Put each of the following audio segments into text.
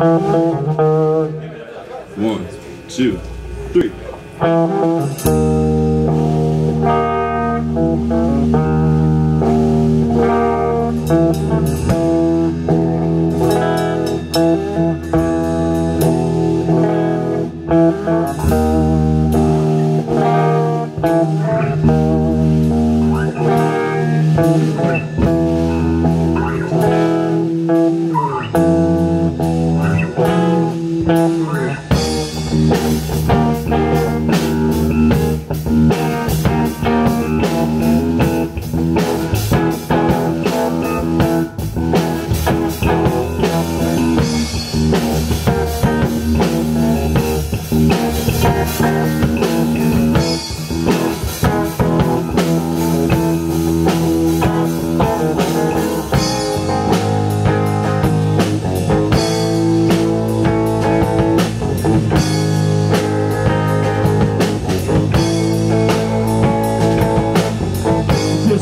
One, two, three.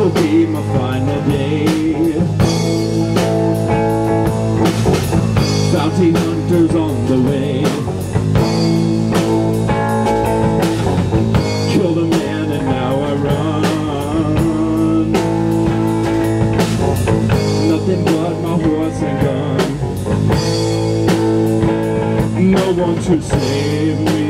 will be my final day. Bounty hunters on the way. Kill the man and now I run. Nothing but my horse and gun. No one to save me.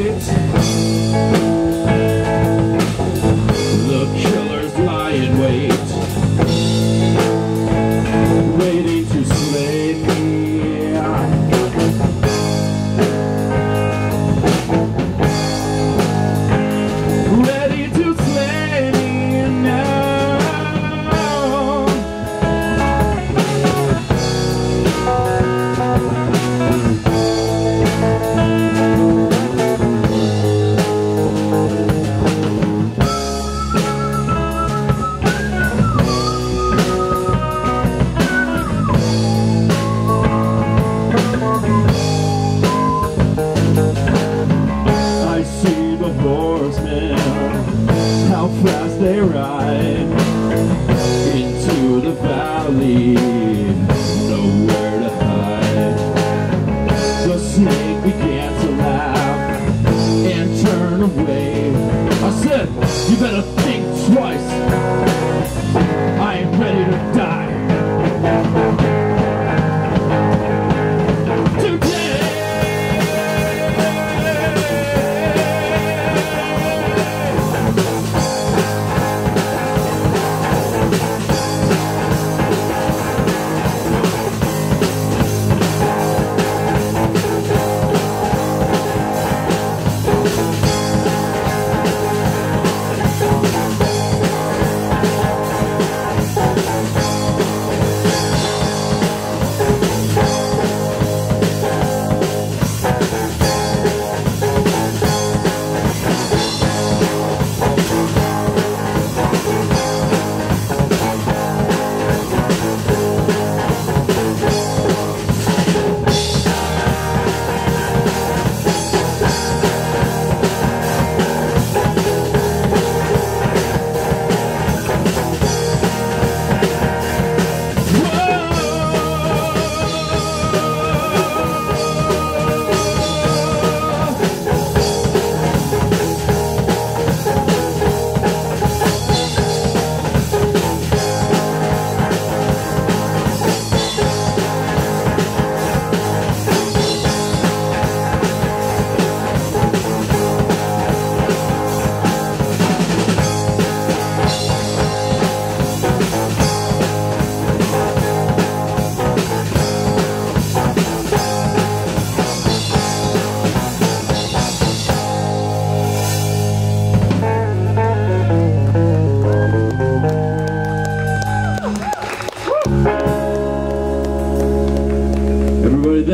they ride.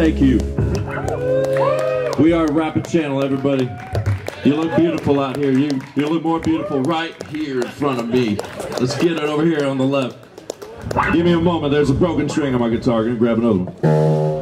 Thank you. We are Rapid Channel, everybody. You look beautiful out here. You you look more beautiful right here in front of me. Let's get it over here on the left. Give me a moment. There's a broken string on my guitar. I'm Gonna grab another one.